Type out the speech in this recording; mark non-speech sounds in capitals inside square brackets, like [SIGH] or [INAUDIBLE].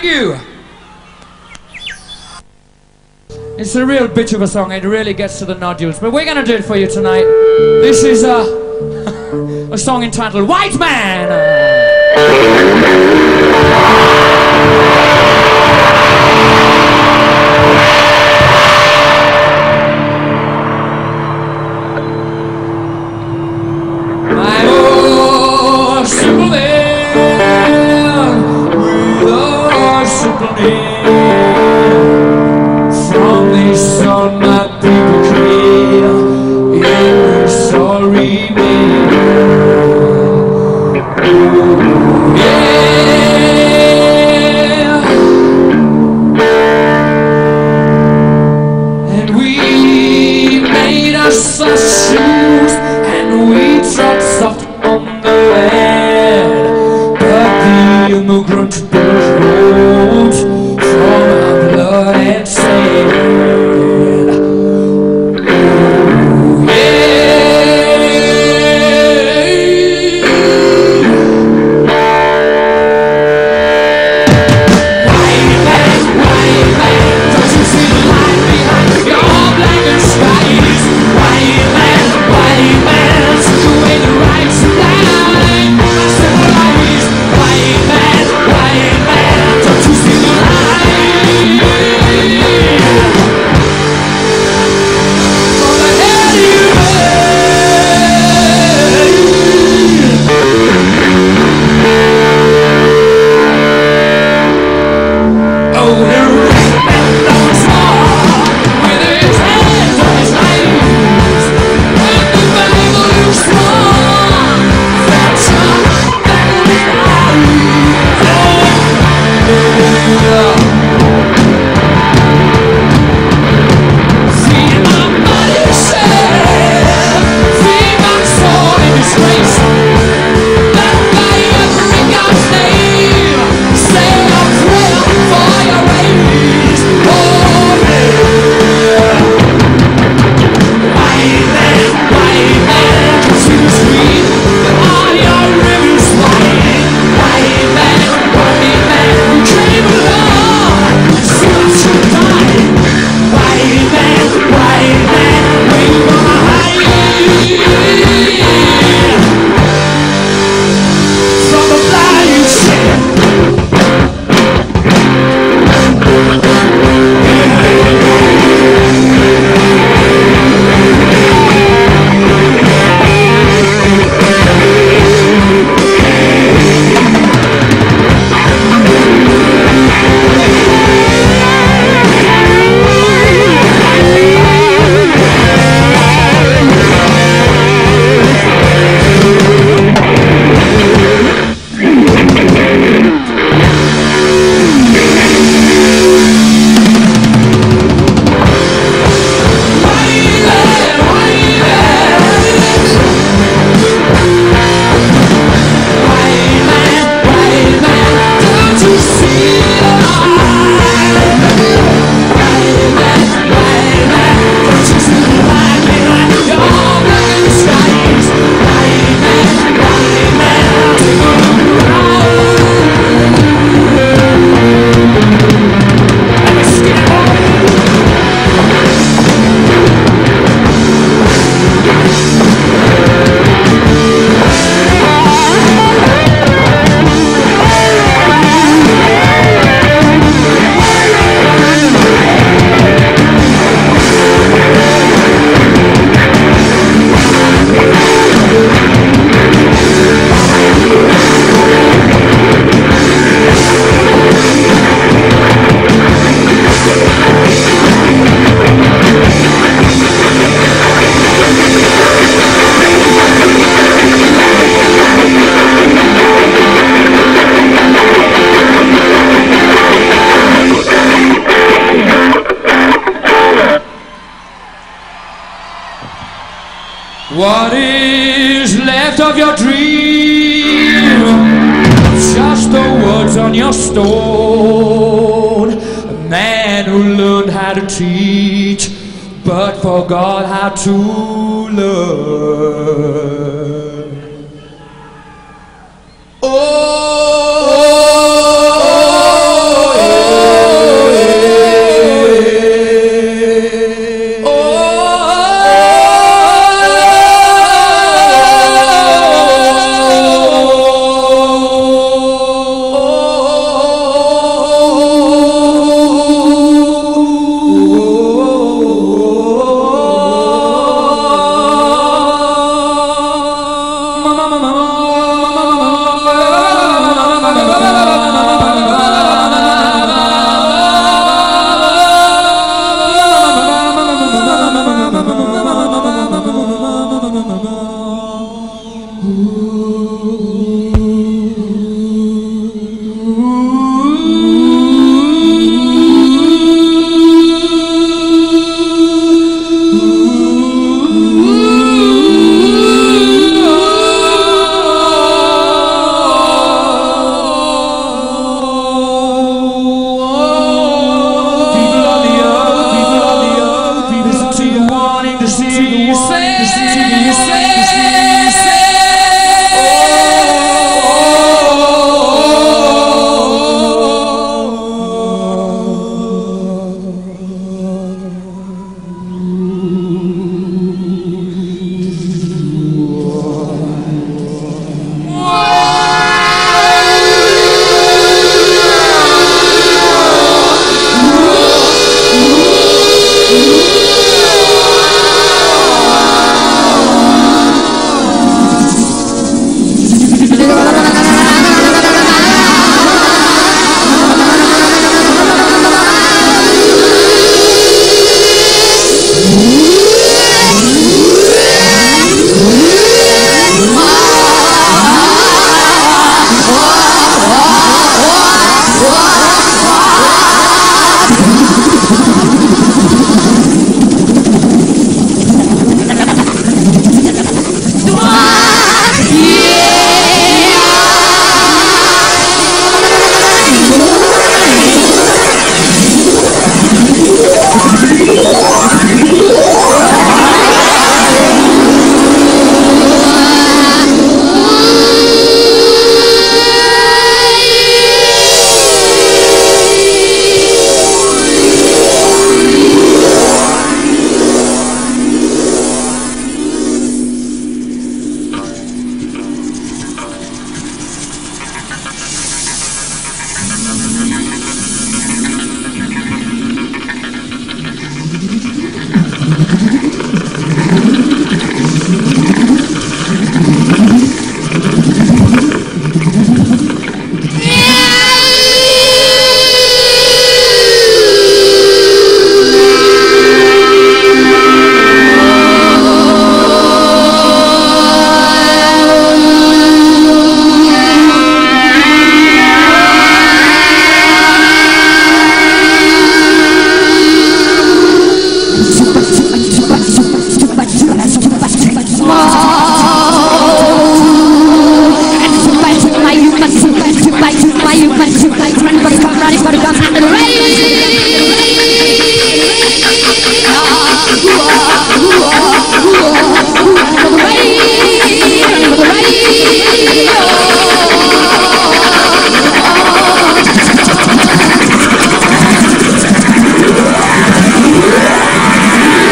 Thank you. It's a real bitch of a song. It really gets to the nodules. But we're going to do it for you tonight. This is a, [LAUGHS] a song entitled White Man. Yeah. What is left of your dream? Just the words on your stone. A man who learned how to teach, but forgot how to learn.